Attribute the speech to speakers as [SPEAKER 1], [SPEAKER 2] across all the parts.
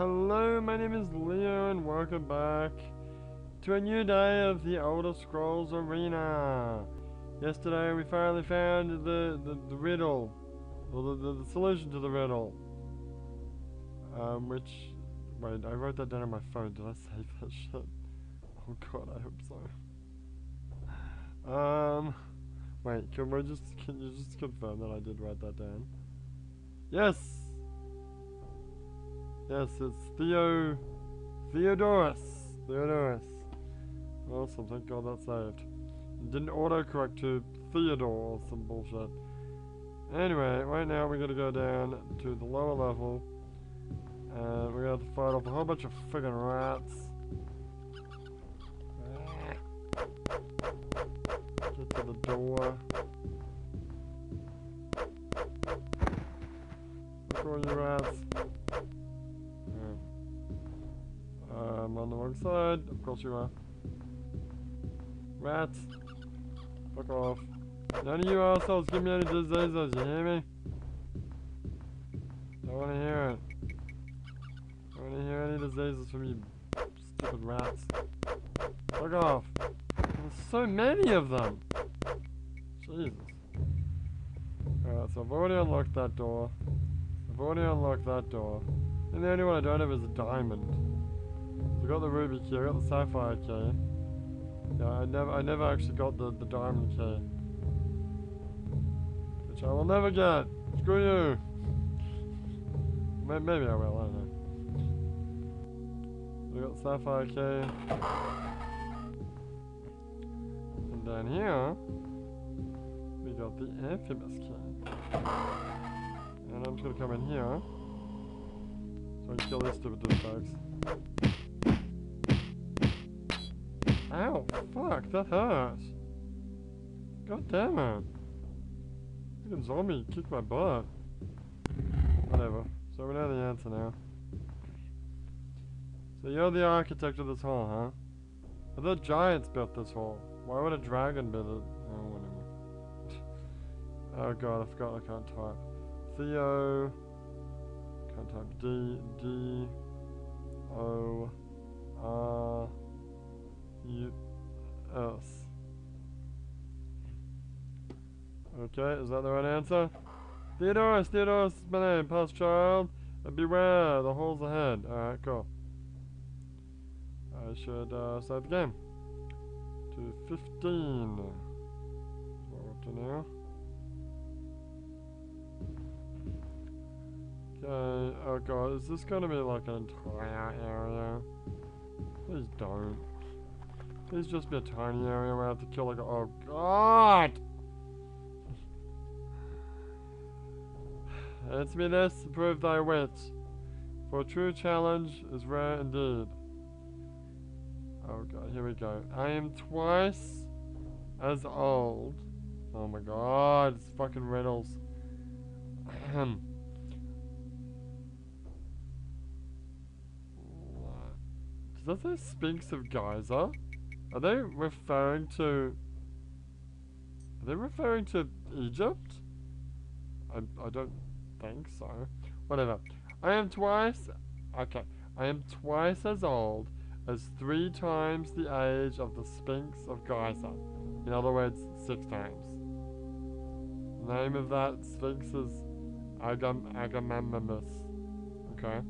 [SPEAKER 1] Hello, my name is Leo and welcome back to a new day of the Elder Scrolls Arena. Yesterday we finally found the, the, the riddle, or the, the, the solution to the riddle. Um, which, wait, I wrote that down on my phone, did I save that shit? Oh god, I hope so. Um, wait, can we just, can you just confirm that I did write that down? Yes! Yes, it's Theo... Theodorus. Theodorus. Awesome, thank god that saved. Didn't autocorrect to Theodore or some bullshit. Anyway, right now we're gonna go down to the lower level. And we're gonna have to fight off a whole bunch of friggin' rats. Get to the door. Look all you rats. I'm on the wrong side. Of course you are. Rats. Fuck off. None of you assholes give me any diseases, you hear me? Don't wanna hear it. Don't wanna hear any diseases from you stupid rats. Fuck off. There's so many of them. Jesus. Alright, so I've already unlocked that door. I've already unlocked that door. And the only one I don't have is a diamond. Got the ruby key, I got the sapphire key. Yeah, I never I never actually got the, the diamond key. Which I will never get. Screw you. Maybe, I will, I don't know. We got sapphire key. And down here we got the infamous key. And I'm just gonna come in here. So I can kill this stupid douchebags. Ow, fuck, that hurts. God damn it. Fucking zombie kicked my butt. Whatever. So we know the answer now. So you're the architect of this hall, huh? I thought giants built this hall. Why would a dragon build it? Oh, whatever. oh god, I forgot I can't type. Theo. Can't type D D O R Okay, is that the right answer? Theodorus, Theodorus is my name, past child. And beware, the hole's ahead. Alright, cool. I should uh, save the game. To 15. What to now. Okay, oh god, is this gonna be like an entire area? Please don't. Please just be a tiny area where I have to kill like a- oh god! Answer me this to prove thy wit. For true challenge is rare indeed. Oh god, here we go. I am twice as old. Oh my god, it's fucking riddles. Does that say Sphinx of Giza? Are they referring to... Are they referring to Egypt? I, I don't think so. Whatever. I am twice... Okay. I am twice as old as three times the age of the Sphinx of Giza. In other words, six times. Name of that Sphinx is Agam Agamemnus. Okay.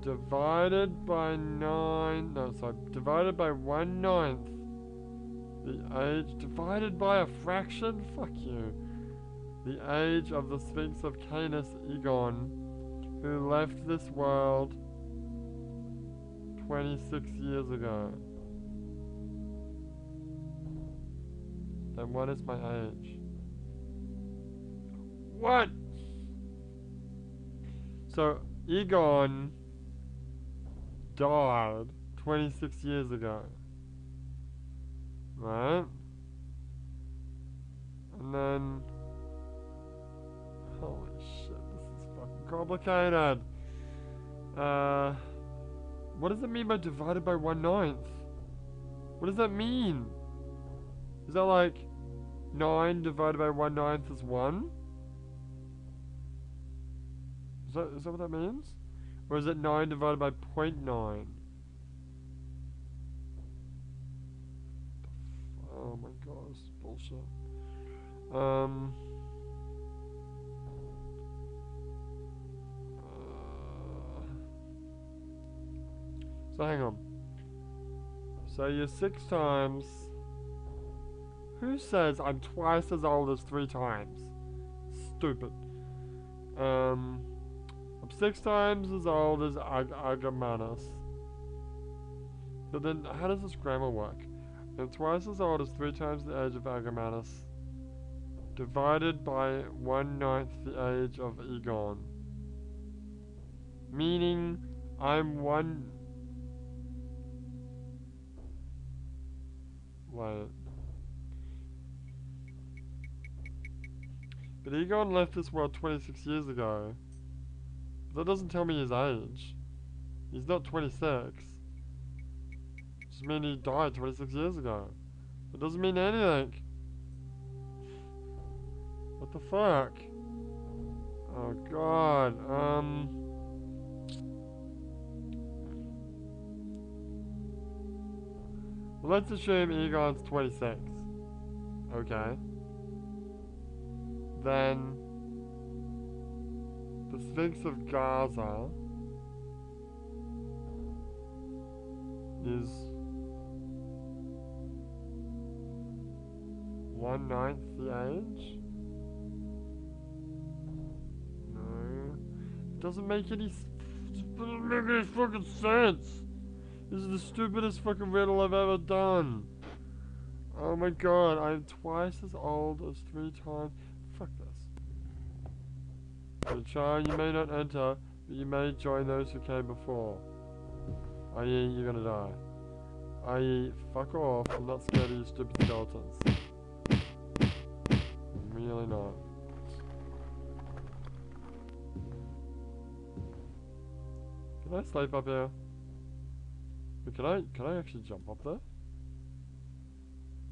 [SPEAKER 1] Divided by nine, no, sorry, divided by one ninth. The age, divided by a fraction? Fuck you. The age of the Sphinx of Canis Egon, who left this world 26 years ago. Then what is my age? What? So, Egon died 26 years ago. Right? And then... Holy shit, this is fucking complicated. Uh... What does it mean by divided by one ninth? What does that mean? Is that like 9 divided by one ninth is 1? Is that, is that what that means? Or is it 9 divided by 0.9? Oh my god, bullshit. Um. Hang on. So you're six times. Who says I'm twice as old as three times? Stupid. Um. I'm six times as old as Ag Agamemnus. But then, how does this grammar work? I'm twice as old as three times the age of Agamemnus, divided by one ninth the age of Egon. Meaning, I'm one. Wait. But Egon left this world 26 years ago. That doesn't tell me his age. He's not 26. Just mean he died 26 years ago. It doesn't mean anything. What the fuck? Oh god, um... Let's assume Egon's 26. Okay. Then... The Sphinx of Gaza is one ninth the age? No. It doesn't make any doesn't make any fucking sense. This is the stupidest fucking riddle I've ever done. Oh my god, I'm twice as old as three times. Fuck this. The child you may not enter, but you may join those who came before. I.e., you're gonna die. I.e., fuck off, I'm not scared of you stupid skeletons. Really not. Can I sleep up here? But can I, can I actually jump up there?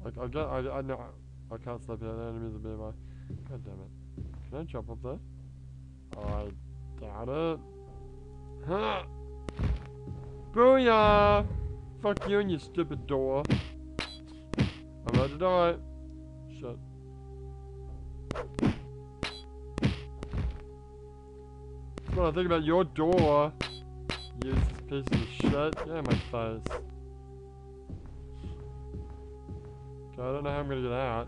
[SPEAKER 1] Like, I get, I, I know, I can't sleep here, the enemies are nearby. God damn it. Can I jump up there? I doubt it. Huh! Booyah! Fuck you and your stupid door. I'm about to die. Shit. What I think about your door. Useless piece of shit. Of my face. Okay, I don't know how I'm gonna get out.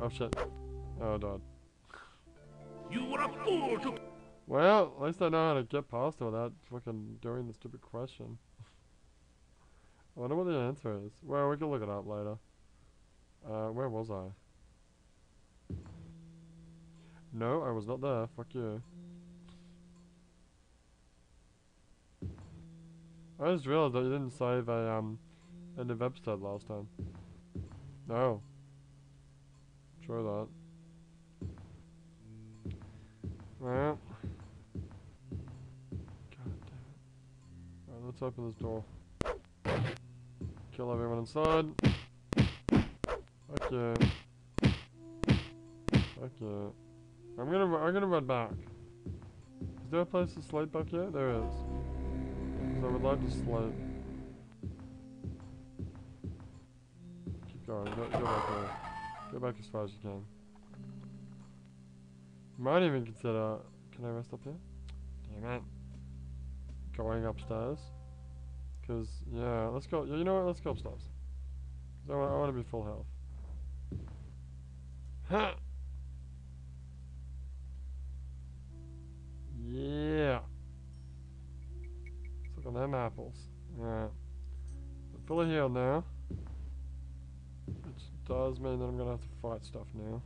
[SPEAKER 1] Oh shit. Oh, died.
[SPEAKER 2] You were a fool to
[SPEAKER 1] Well, at least I know how to get past it without fucking doing the stupid question. I wonder what the answer is. Well, we can look it up later. Uh, where was I? No, I was not there. Fuck you. I just realized that you didn't save a, um, end of episode last time. No. Try that. Well. God damn it. Alright, let's open this door. Kill everyone inside. Fuck yeah. I'm gonna I'm gonna run back. Is there a place to sleep back here? There is. I would like to sleep. Keep going. Go, go back there. Go back as far as you can. Might even consider. Can I rest up here? Damn it. Going upstairs. Cause yeah, let's go. You know what? Let's go upstairs. I want, I want to be full health. Huh. Yeah. Them apples. Alright. I'm fully healed now. Which does mean that I'm gonna have to fight stuff now.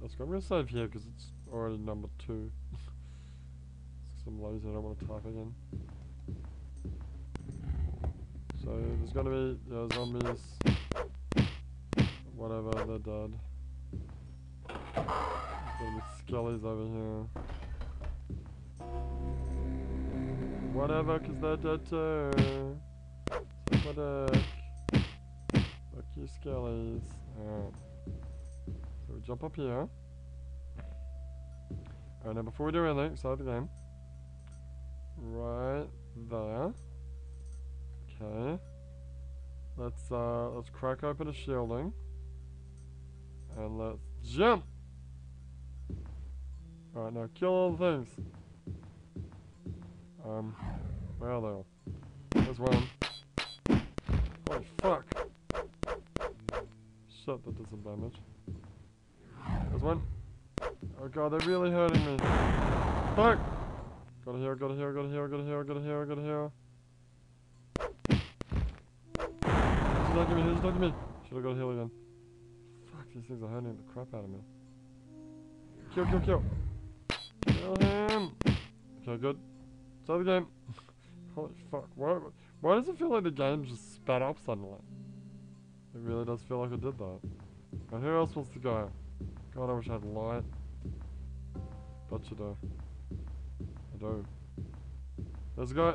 [SPEAKER 1] Let's go. I'm gonna save here because it's already number two. Some lazy, I don't want to type again. So there's gonna be uh, zombies. Whatever, they're dead. There's gonna be skellies over here. Whatever, cause they're dead too. Suck my dick. Fuck you, skellies. Alright. So we jump up here. Alright, now before we do anything, start the game. Right there. Okay. Let's uh let's crack open a shielding. And let's jump! Alright, now kill all the things. Um they all? There's one. Holy fuck! Shit, that did some damage. There's one. Oh god, they're really hurting me. Fuck! Got a hero, got a hero, got a hero, got a hero, got a hero, got a hero. Who's attacking me? Who's attacking me? Should've got a heal again. Fuck, these things are hurting the crap out of me. Kill, kill, kill. Kill him! Okay, good. Start the game. Holy fuck, why, why does it feel like the game just sped up suddenly? It really does feel like it did that. Now who else wants to go? God, I wish I had light. But you do. I do. Let's go.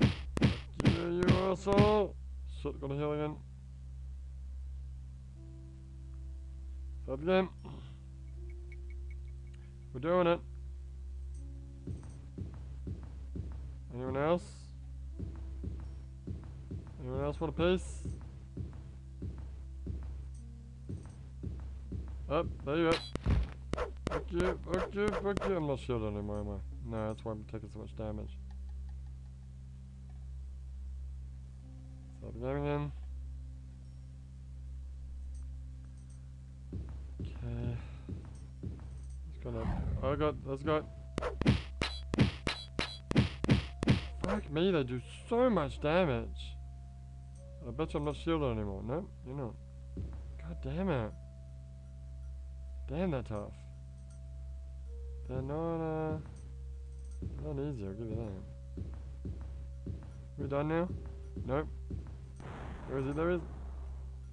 [SPEAKER 1] Yeah, you asshole! Shit, got a heal again. Start the game. We're doing it. Anyone else? Anyone else want a piece? Up, there you go. Fuck you, fuck you, fuck you. I'm not shielded anymore, am I? No, that's why I'm taking so much damage. Start the game again. Okay. Let's go now. Oh god, let's go. Fuck me, they do so much damage. I bet you I'm not shielded anymore. Nope, you're not. God damn it. Damn, they're tough. They're not, uh... Not easy, I'll give you that. We done now? Nope. Where is he? There he is.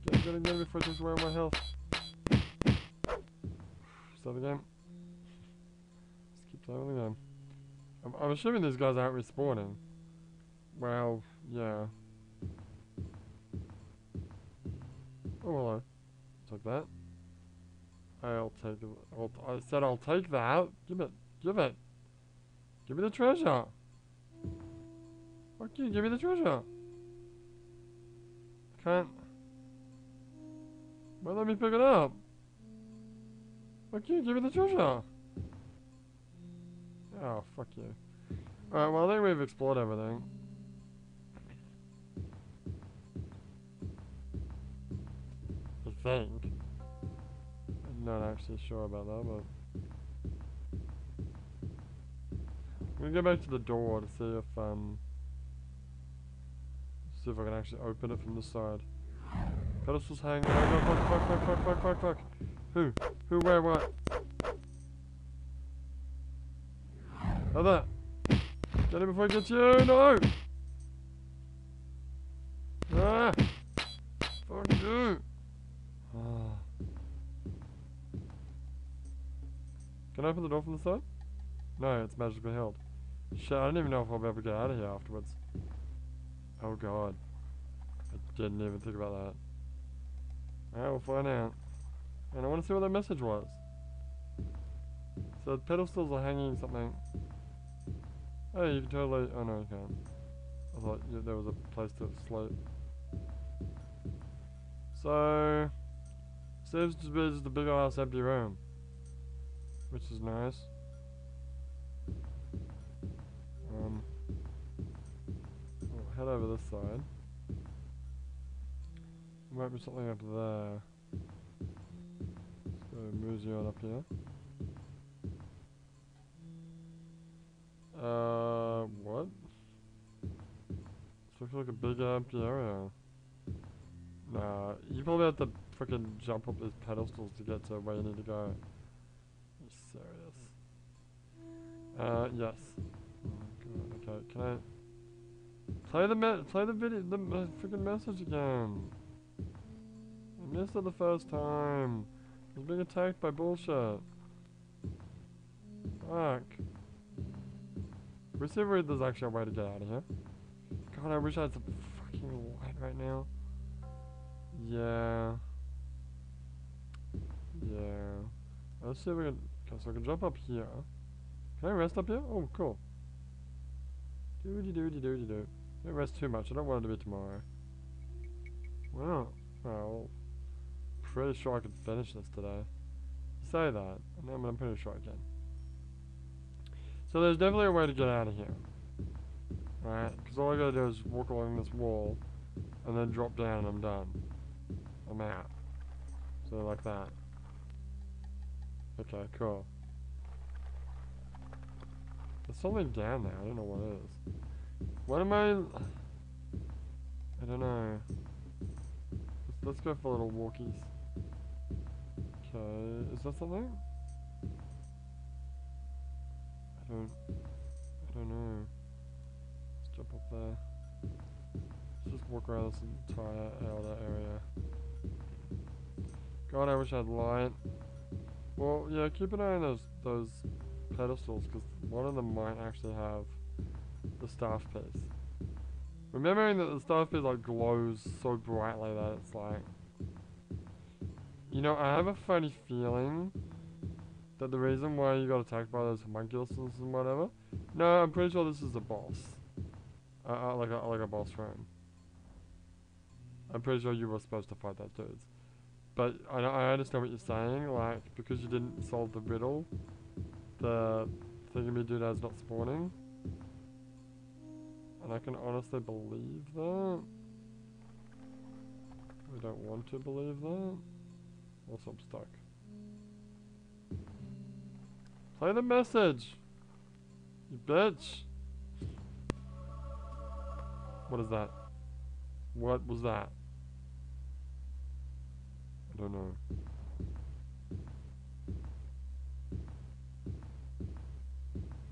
[SPEAKER 1] Get him, get him, get him before he takes away my health. Start the game. Let's keep playing the game. I'm, I'm assuming these guys aren't respawning. Well, yeah. Oh, hello. Took that. I'll take it. I said I'll take that. Give it. Give it. Give me the treasure. Fuck you. Give me the treasure. Can't. Well, let me pick it up. Fuck you. Give me the treasure. Oh, fuck you. Alright, well, I think we've explored everything. Think. I'm not actually sure about that, but... I'm gonna go back to the door to see if, um... See if I can actually open it from the side. Pedestals hanging. Oh fuck, fuck, fuck, fuck, fuck, fuck, fuck. Who? Who, where, what? Oh, that. Get it before I get you! No! Ah! Fuck you! Ah. Can I open the door from the side? No, it's magically held. Shit, I don't even know if I'll be able to get out of here afterwards. Oh god. I didn't even think about that. Alright, we'll find out. And I want to see what that message was. So the pedestals are hanging something. Oh, you can totally. Oh no, you can't. I thought you, there was a place to sleep. So, seems to be just a big ass empty room, which is nice. Um, we'll head over this side. There might be something up there. So Museon up here. Uh, what? This looks like a big empty area. Nah, you probably have to freaking jump up these pedestals to get to where you need to go. Serious? Uh, yes. Okay, can I... Play the play the video, the freaking message again. I missed it the first time. I was being attacked by bullshit. Fuck. We see if there's actually a way to get out of here. God, I wish I had some fucking light right now. Yeah. Yeah. Let's see if we can... So I can jump up here. Can I rest up here? Oh, cool. Doody doody doody doo. Don't rest too much. I don't want it to be tomorrow. Wow. Well, pretty sure I could finish this today. Say that, and I'm, I'm pretty sure I can. So there's definitely a way to get out of here. Right? Because all I gotta do is walk along this wall, and then drop down and I'm done. I'm out. So like that. Okay, cool. There's something down there, I don't know what it is. What am I... I don't know. Let's, let's go for a little walkies. Okay, is that something? I don't... I don't know. Let's jump up there. Let's just walk around this entire outer area. God, I wish I had light. Well, yeah, keep an eye on those those pedestals because one of them might actually have the staff piece. Remembering that the staff piece like glows so brightly that it's like, you know, I have a funny feeling that the reason why you got attacked by those homunculuses and whatever. No, I'm pretty sure this is a boss, uh, uh, like a like a boss room. I'm pretty sure you were supposed to fight that dudes. But I, I understand what you're saying, like, because you didn't solve the riddle, the is not spawning. And I can honestly believe that. I don't want to believe that. Also, I'm stuck. Play the message! You bitch! What is that? What was that? Don't know.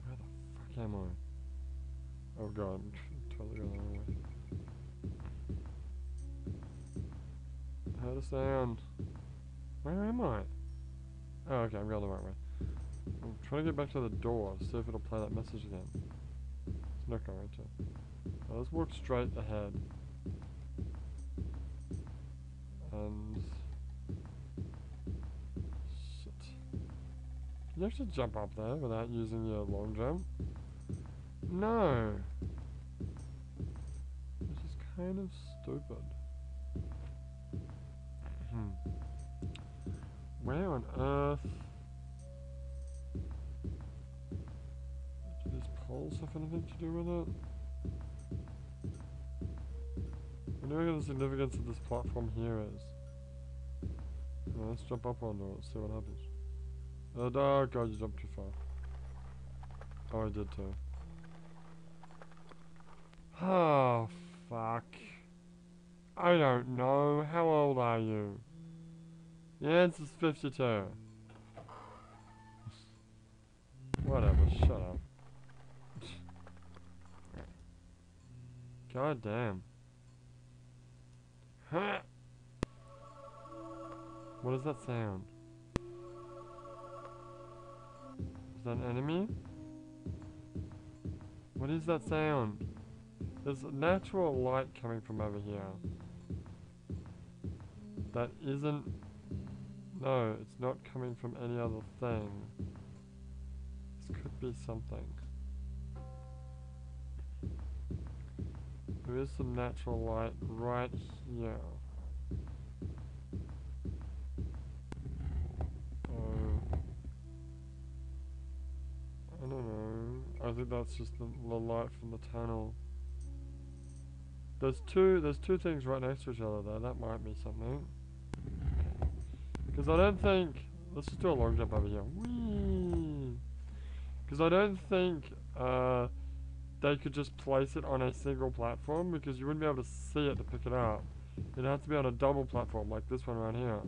[SPEAKER 1] Where the fuck am I? Oh god, I'm totally going the wrong way. How to sound? Where am I? Oh, okay, I'm going the right way. I'm trying to get back to the door, see if it'll play that message again. It's not going to. Let's walk straight ahead. And you actually jump up there without using your long jump? No. Which is kind of stupid. Hmm. Where on earth... Do these poles have anything to do with it? I wonder what the significance of this platform here is. Well, let's jump up onto it, see what happens. Oh, oh god, you jumped too far. Oh, I did too. Oh, fuck. I don't know. How old are you? The answer's 52. Whatever, shut up. God damn. Huh? What does that sound? Is that an enemy? What is that sound? There's natural light coming from over here. That isn't... No, it's not coming from any other thing. This could be something. There is some natural light right here. I think that's just the, the light from the tunnel. There's two, there's two things right next to each other though, that might be something. Because I don't think, let's just do a long jump over here. Because I don't think uh, they could just place it on a single platform because you wouldn't be able to see it to pick it up. It'd have to be on a double platform like this one right here.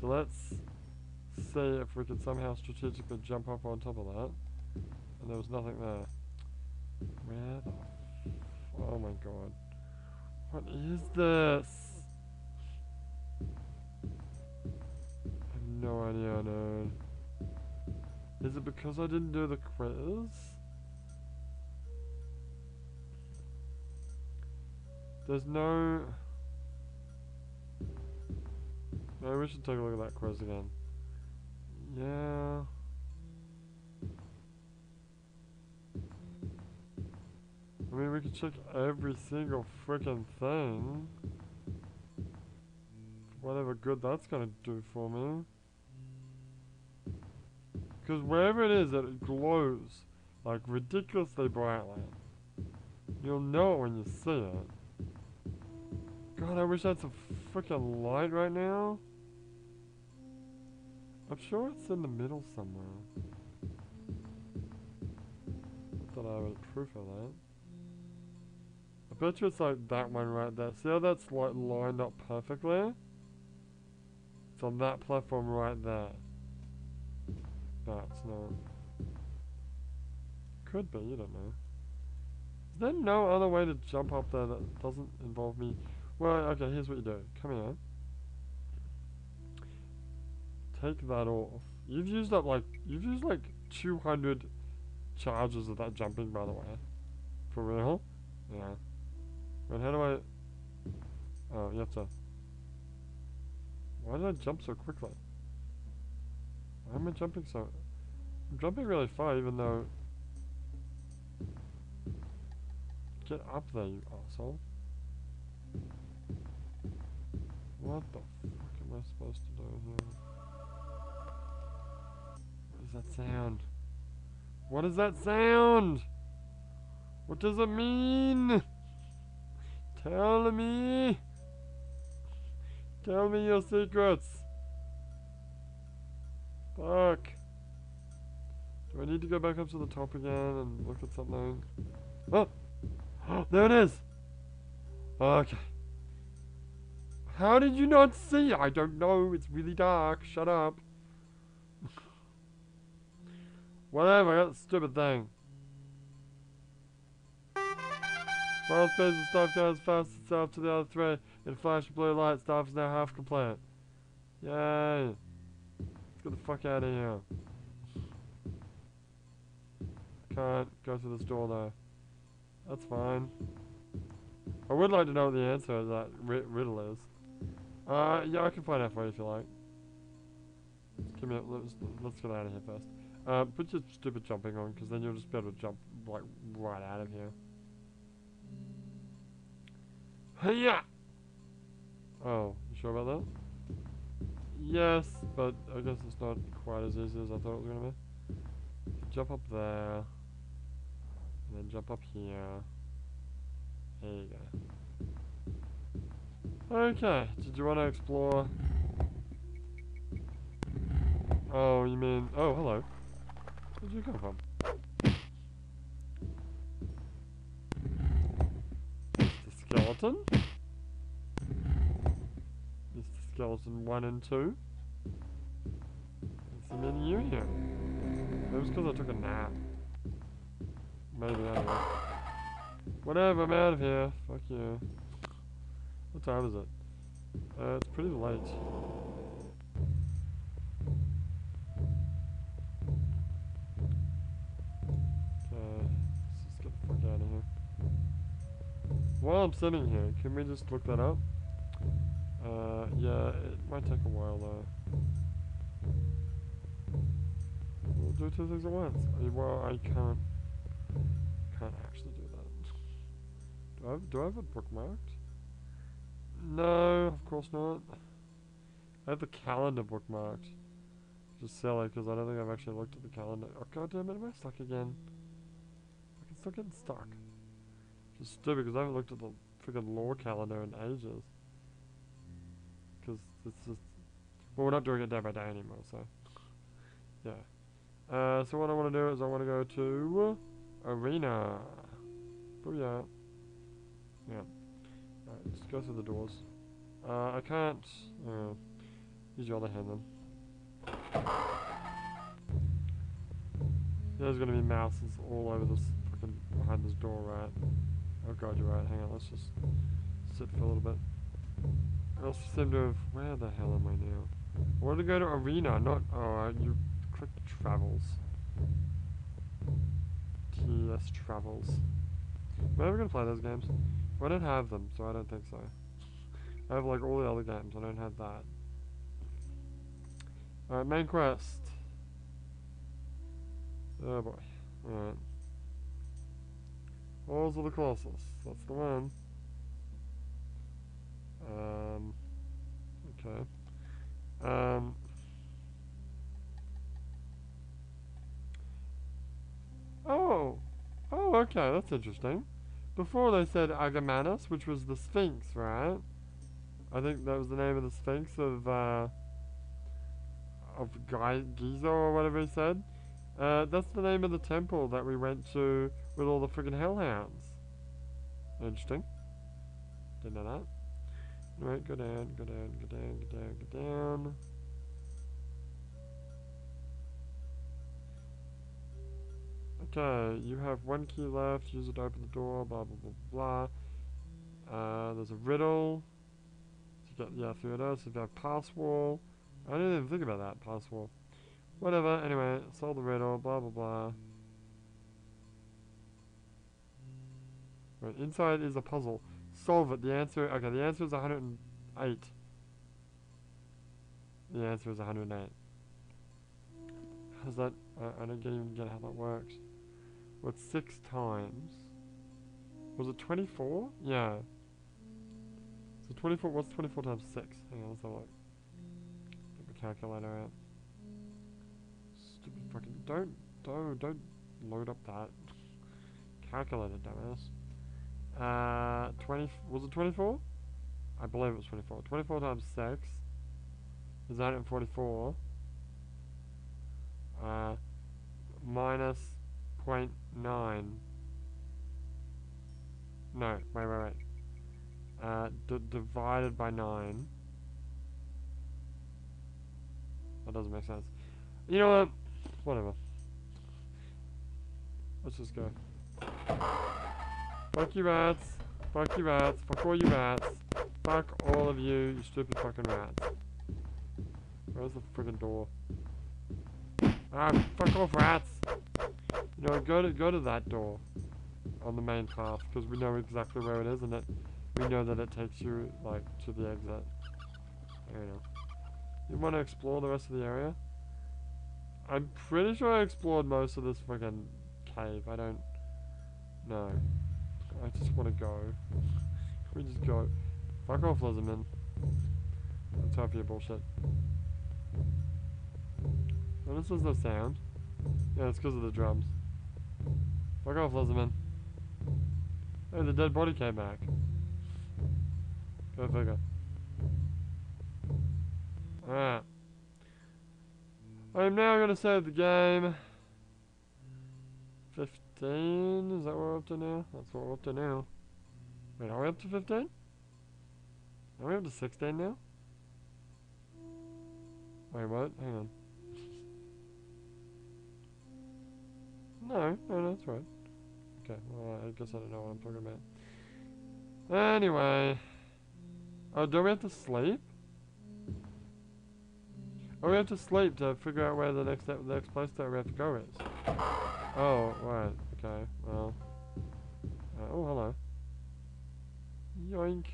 [SPEAKER 1] So let's see if we can somehow strategically jump up on top of that. And there was nothing there. Where Oh my god. What is this? I have no idea, dude. Is it because I didn't do the quiz? There's no... Maybe we should take a look at that quiz again. Yeah... I mean, we could check every single freaking thing. Whatever good that's gonna do for me. Because wherever it is, it glows like ridiculously brightly. You'll know it when you see it. God, I wish I had some freaking light right now. I'm sure it's in the middle somewhere. Not that I any proof of that. I bet you it's like that one right there. See how that's like lined up perfectly? It's on that platform right there. It's not. Could be, you don't know. Is there no other way to jump up there that doesn't involve me? Well, okay, here's what you do. Come here. Take that off. You've used up like, you've used like 200 charges of that jumping, by the way. For real? Yeah. But how do I... Oh, you have to... Why did I jump so quickly? Why am I jumping so... I'm jumping really far even though... Get up there, you asshole. What the fuck am I supposed to do here? What does that sound? What is that sound? What does it mean? Tell me. Tell me your secrets. Fuck. Do I need to go back up to the top again and look at something? Oh! oh there it is! Okay. How did you not see? I don't know. It's really dark. Shut up. Whatever, stupid thing. Final space and staff goes fast itself to the other three. In flash of blue light, is now half complete. Yay! Let's get the fuck out of here. Can't go through this door though. That's fine. I would like to know what the answer to that riddle is. Uh, yeah, I can find out for you if you like. Come here, let's, let's get out of here first. Uh, put your stupid jumping on, because then you'll just be able to jump, like, right out of here. Hiya! Oh, you sure about that? Yes, but I guess it's not quite as easy as I thought it was to be. Jump up there. And then jump up here. There you go. Okay, did you want to explore? Oh, you mean... Oh, hello. Where'd you come from? Skeleton? Mr. Skeleton 1 and 2? There's in you here. Maybe it's because I took a nap. Maybe, anyway. Whatever, I'm out of here. Fuck you. What time is it? Uh, it's pretty late. While I'm sitting here, can we just look that up? Uh, yeah, it might take a while though. We'll do two things at once. I, well, I can't, can't actually do that. Do I have, do I have it bookmarked? No, of course not. I have the calendar bookmarked. Is silly because I don't think I've actually looked at the calendar. Oh god damn it, am I stuck again? I can still getting stuck. Is stupid because I haven't looked at the freaking lore calendar in ages. Because it's just... Well, we're not doing it day by day anymore, so... Yeah. Uh, so what I want to do is I want to go to... Arena. Booyah. Yeah. Alright, just go through the doors. Uh, I can't... Uh, use your other hand then. There's gonna be mouses all over this fucking behind this door, right? Oh god, you're right. Hang on, let's just sit for a little bit. I also seem to have... Where the hell am I now? I wanted to go to Arena, not... Oh, you clicked Travels. TS Travels. Am I ever gonna play those games? I don't have them, so I don't think so. I have like all the other games, I don't have that. Alright, main quest. Oh boy. Alright. Halls of the Colossus. That's the one. Um. Okay. Um. Oh. Oh, okay. That's interesting. Before they said Agamanus, which was the Sphinx, right? I think that was the name of the Sphinx of uh, of Guy Giza or whatever he said. Uh, that's the name of the temple that we went to with all the friggin' hellhounds. Interesting. Didn't know that. Right, go down, go down, go down, go down, go down. Okay, you have one key left. Use it to open the door. Blah blah blah blah. Uh, there's a riddle. To get yeah through it. So you have pass wall. I didn't even think about that pass wall. Whatever. Anyway, solve the riddle. Blah blah blah. Right, inside is a puzzle. Solve it. The answer. Okay, the answer is 108. The answer is 108. How's that? I, I don't get, even get how that works. What's six times? Was it 24? Yeah. So 24, what's 24 times 6? Hang on, let's have a look. Get the calculator out. Stupid fucking, don't, don't, don't load up that. Calculator, dumbass. Uh, 20, was it 24? I believe it was 24. 24 times 6 is 144. Uh, minus 0.9. No, wait, wait, wait. Uh, divided by 9. That doesn't make sense. You know what? Whatever. Let's just go. Fuck you rats. Fuck you rats. Fuck all you rats. Fuck all of you, you stupid fucking rats. Where's the friggin' door? Ah, fuck off rats! You know, go to go to that door on the main path because we know exactly where it is and that we know that it takes you like to the exit. I don't know. You want to explore the rest of the area? I'm pretty sure I explored most of this fucking cave. I don't know. I just want to go. Can we just go? Fuck off, Lizardman. That's half your bullshit. Notice there's no sound. Yeah, it's because of the drums. Fuck off, Lizardman. Hey, oh, the dead body came back. Go figure. Alright. I'm now going to save the game. 15? Is that what we're up to now? That's what we're up to now. Wait, are we up to 15? Are we up to 16 now? Wait, what? Hang on. No, no, that's right. Okay, well, I guess I don't know what I'm talking about. Anyway. Oh, do we have to sleep? Oh, we have to sleep to figure out where the next the next place that we have to go is. Oh, right. Okay, well. Uh, oh, hello. Yoink.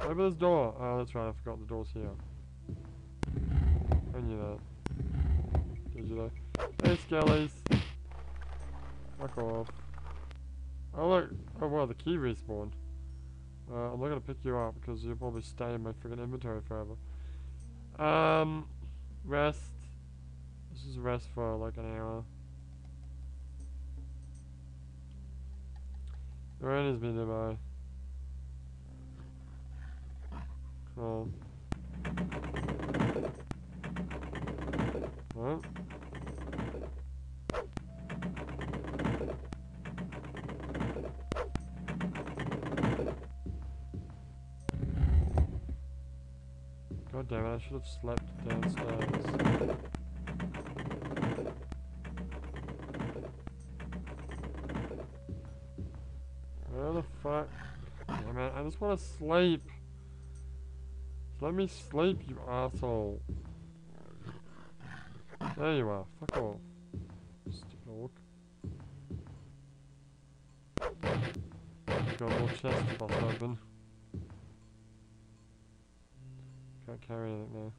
[SPEAKER 1] Open this door. Oh, that's right. I forgot the door's here. I knew that. Did you know? Hey, Skellies. Fuck off. Oh, look. Oh, wow, the key respawned. Uh, I'm not gonna pick you up because you'll probably stay in my freaking inventory forever. Um, rest. This is rest for like an hour. The rain has been nearby. Cool. What? God damn it, I should have slept downstairs. Where the fuck? Damn it, I just want to sleep. Let me sleep, you asshole. There you are. Fuck off. Stupid orc. Got more chest bust open. Can't carry anything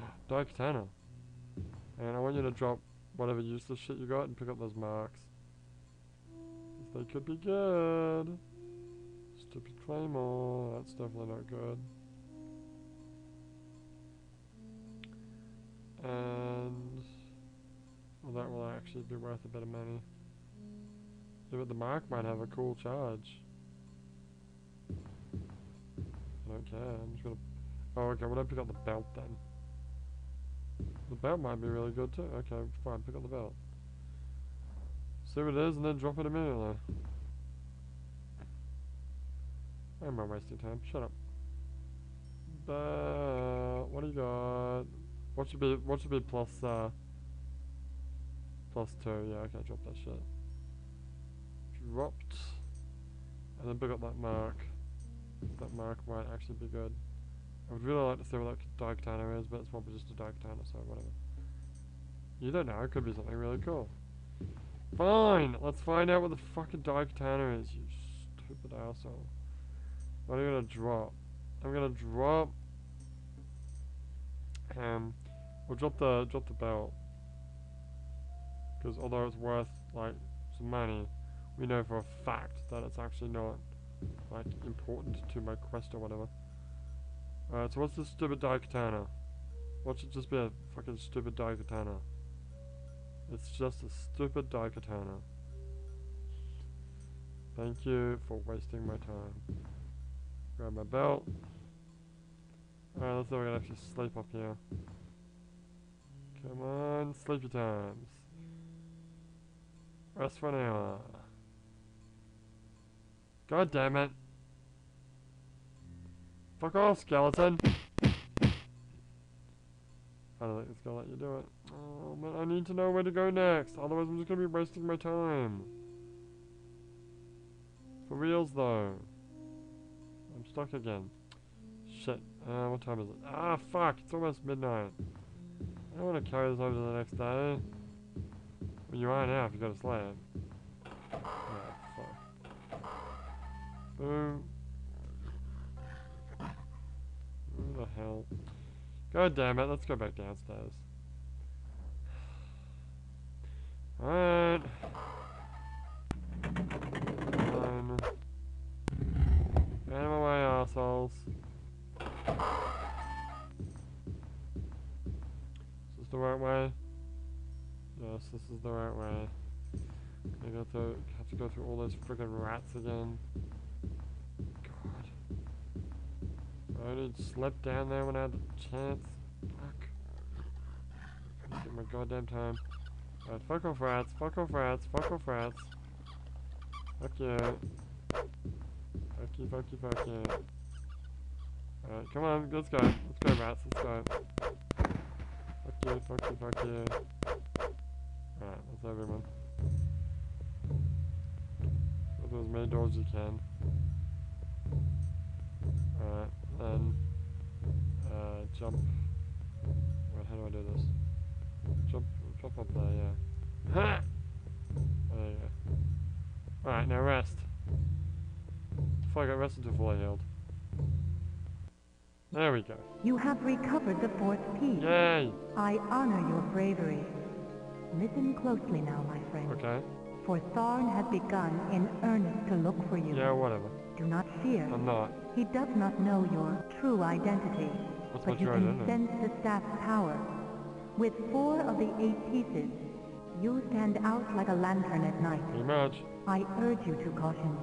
[SPEAKER 1] now. Dark Katana. And I want you to drop whatever useless shit you got and pick up those marks. They could be good. Stupid claymore, that's definitely not good. And well, that will actually be worth a bit of money. Yeah, but the mark might have a cool charge. I don't care. I'm just gonna. Oh, okay. Well, I pick up the belt then. The belt might be really good too. Okay, fine. Pick up the belt. See what it is, and then drop it immediately. I'm not wasting time. Shut up. What do you got? What should be? What should be plus? Uh, plus two. Yeah. Okay. Drop that shit. Dropped. And then pick up that mark. That mark might actually be good. I would really like to see what that Daikatana is, but it's probably just a Daikatana, so whatever. You don't know, it could be something really cool. Fine, let's find out what the fucking Daikatana is, you stupid asshole. What are you gonna drop? I'm gonna drop um we'll drop the drop the belt. Because although it's worth like some money, we know for a fact that it's actually not like important to my quest or whatever. Alright, so what's this stupid Daikatana? What should just be a fucking stupid Daikatana? It's just a stupid Daikatana. Thank you for wasting my time. Grab my belt. Alright, let's see if I can actually sleep up here. Come on, sleepy times. Rest for an hour. God damn it. Fuck off, skeleton! I don't think it's gonna let you do it. Oh, man, I need to know where to go next. Otherwise, I'm just gonna be wasting my time. For reals, though. I'm stuck again. Shit. Uh, what time is it? Ah, fuck. It's almost midnight. I don't want to carry this over to the next day. Well, you are now if you go to sleep. Yeah, fuck. Boom. Who the hell? God damn it, let's go back downstairs. Alright. Fine. Get out of my way, assholes. Is this the right way? Yes, this is the right way. I got to have to go through all those friggin' rats again. God. I only slept down there when I had the chance. Fuck. Get my goddamn time. Fuck off rats, fuck off rats, fuck off rats. Fuck you. Fuck you, fuck you, fuck you. Alright, come on, let's go. Let's go, rats, let's go. Fuck you, fuck you, fuck you. Alright, that's everyone. Open as many doors as you can. Alright, then uh, jump. Wait, how do I do this? Jump, jump up there, yeah. There you go. Alright, now rest. Before I get rested to fully healed. There we go.
[SPEAKER 3] You have recovered the fourth piece.
[SPEAKER 1] Yay!
[SPEAKER 3] I honor your bravery. Listen closely now, my friend.
[SPEAKER 1] Okay.
[SPEAKER 3] For Tharn has begun in earnest to look for you.
[SPEAKER 1] Yeah, whatever.
[SPEAKER 3] Do not fear.
[SPEAKER 1] I'm not.
[SPEAKER 3] He does not know your true identity.
[SPEAKER 1] What's my
[SPEAKER 3] but you
[SPEAKER 1] true
[SPEAKER 3] can
[SPEAKER 1] identity?
[SPEAKER 3] sense the staff's power. With four of the eight pieces, you stand out like a lantern at night.
[SPEAKER 1] Pretty much.
[SPEAKER 3] I urge you to caution.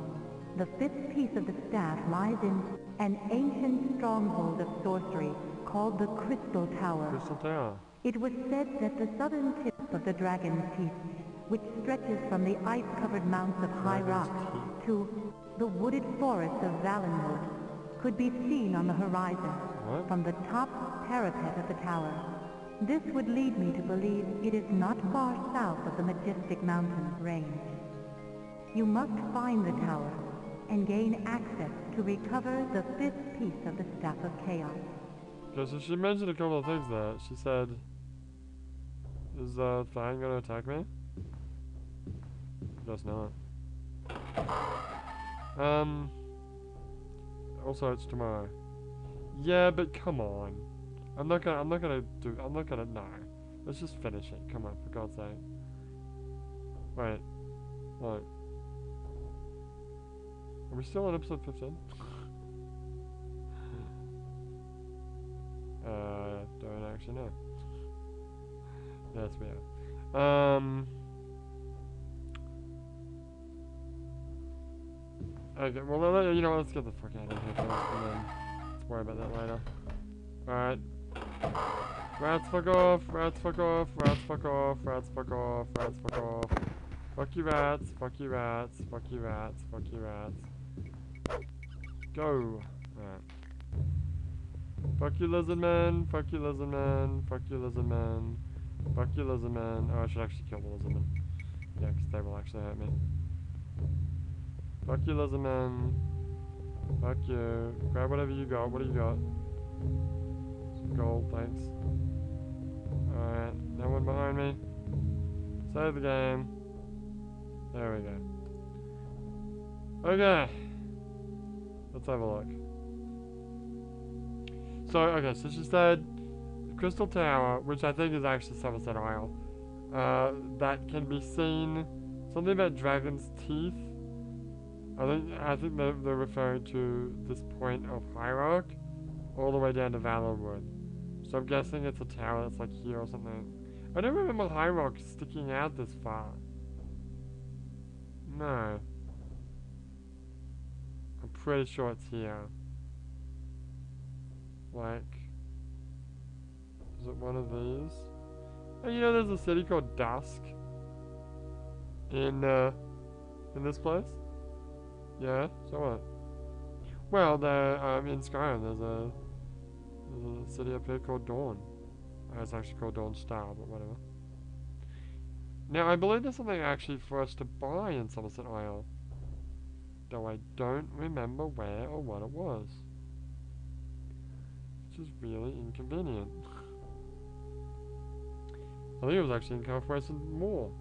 [SPEAKER 3] The fifth piece of the staff lies in an ancient stronghold of sorcery called the Crystal Tower.
[SPEAKER 1] Crystal Tower.
[SPEAKER 3] It was said that the southern tip of the Dragon's Teeth, which stretches from the ice-covered mounts of High Rock to the wooded forests of Valenwood, could be seen on the horizon
[SPEAKER 1] What?
[SPEAKER 3] from the top parapet of the tower. This would lead me to believe it is not far south of the majestic mountain range. You must find the tower and gain access to recover the fifth piece of the Staff of Chaos.
[SPEAKER 1] Okay, so she mentioned a couple of things there. She said, "Is uh Tharn gonna attack me?" Does not. Um. Also, it's tomorrow. Yeah, but come on. I'm not gonna. I'm not gonna do. I'm not gonna. No. Let's just finish it. Come on, for God's sake. Wait. Look. Are we still on episode 15? uh, don't actually know. Yes, we are. Um. Okay, well, you know what, let's get the fuck out of here first, and then let's worry about that later. Alright. Rats fuck off, rats fuck off, rats fuck off, rats fuck off, rats fuck off. Fuck you rats, fuck you rats, fuck you rats, fuck you rats. Go. Alright. Fuck you lizard man, fuck you lizard man, fuck you lizard man, fuck you lizard man. Oh, I should actually kill the lizard man. Yeah, 'cause they will actually hurt me. Fuck you lizard man. Fuck you. Grab whatever you got. What do you got? Gold, thanks. Alright, no one behind me. Save the game. There we go. Okay. Let's have a look. So, okay, so she said Crystal Tower, which I think is actually Summerset Isle, uh, that can be seen. Something about Dragon's Teeth. I think I think they're, they're referring to this point of High Rock, all the way down to Valenwood. So I'm guessing it's a tower that's like here or something. I don't remember High Rock sticking out this far. No. I'm pretty sure it's here. Like, is it one of these? Oh, you know, there's a city called Dusk in uh, in this place. Yeah. So what? Well, there um in Skyrim there's a a city up here called Dawn. It's actually called Dawnstar, but whatever. Now I believe there's something actually for us to buy in Summerset Isle, though I don't remember where or what it was which is really inconvenient. I think it was actually in Carfwestern Mall.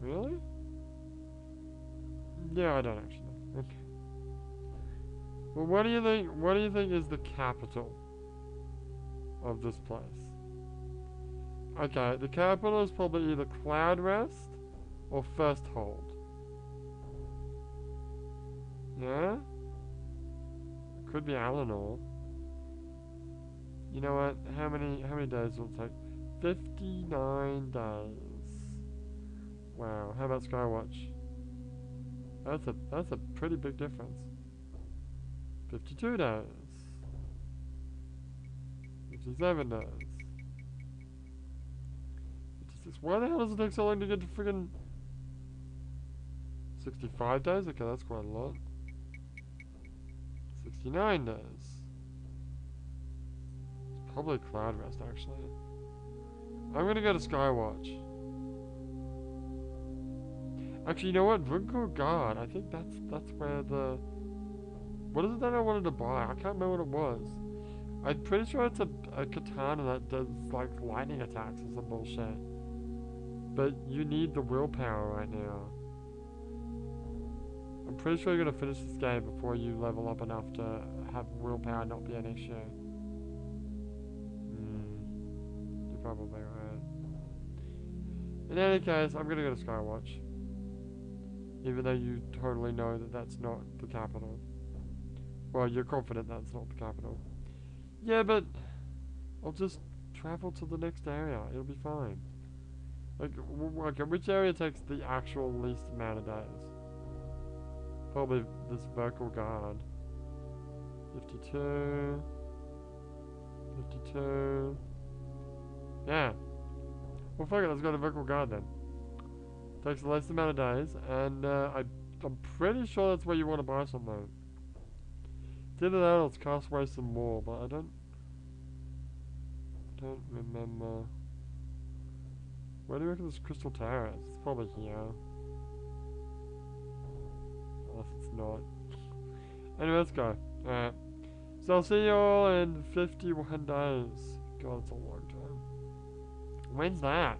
[SPEAKER 1] Really? Yeah, I don't actually know. Okay. Well, what do you think? What do you think is the capital of this place? Okay, the capital is probably either Cloudrest or Firsthold. Yeah? Could be Alinor. You know what? How many how many days will it take? Fifty nine days. Wow. How about Skywatch? That's a that's a pretty big difference. Fifty two days. Fifty seven days. Fifty six why the hell does it take so long to get to friggin' sixty five days? Okay, that's quite a lot. Sixty nine days. Probably Cloudrest, actually. I'm gonna go to Skywatch. Actually, you know what? Runko Guard. I think that's that's where the. What is it that I wanted to buy? I can't remember what it was. I'm pretty sure it's a, a katana that does like lightning attacks or some bullshit. But you need the willpower right now. I'm pretty sure you're gonna finish this game before you level up enough to have willpower not be an issue. Hmm. You're probably right. In any case, I'm gonna go to Skywatch. Even though you totally know that that's not the capital. Well, you're confident that's not the capital. Yeah, but I'll just travel to the next area. It'll be fine. Like, okay, which area takes the actual least amount of days? Probably this vocal guard. 52. 52. Yeah. Well, fuck it, let's go to vocal guard then. Takes the least amount of days, and uh, I, I'm pretty sure that's where you want to buy something. Either that or it's Castaway some more, but I don't... I don't remember... Where do you reckon this Crystal Tower is? It's probably here. Unless it's not. Anyway, let's go. Alright. So I'll see you all in 51 days. God, it's a long time. When's that?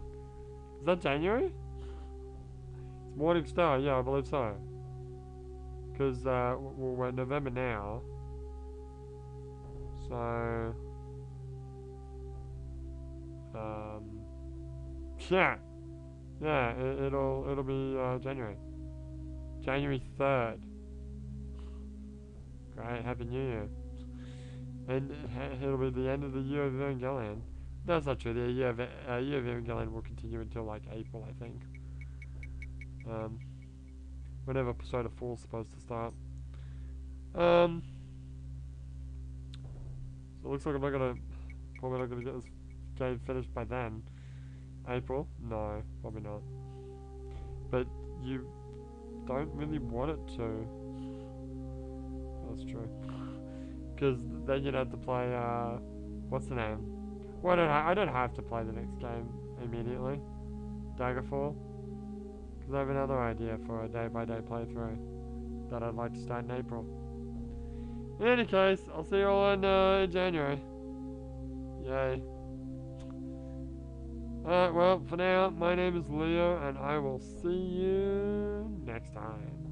[SPEAKER 1] Is that January? It's Morning Star, yeah, I believe so. Because, uh, we're in November now. So... Um, yeah, yeah, it, it'll it'll be uh, January, January third. Great, Happy New Year. And it- it'll be the end of the year of Evangelion. That's not true. The year of, uh, year of Evangelion will continue until like April, I think. Um, whenever Persona 4 is supposed to start. Um, it looks like I'm not gonna, probably not gonna get this game finished by then. April? No, probably not. But you don't really want it to. That's true. Because then you'd have to play, uh, what's the name? Well, I don't, I don't have to play the next game immediately. Daggerfall. Because I have another idea for a day-by-day playthrough that I'd like to start in April. In any case, I'll see you all in, uh, in January. Yay. Alright, well, for now, my name is Leo, and I will see you next time.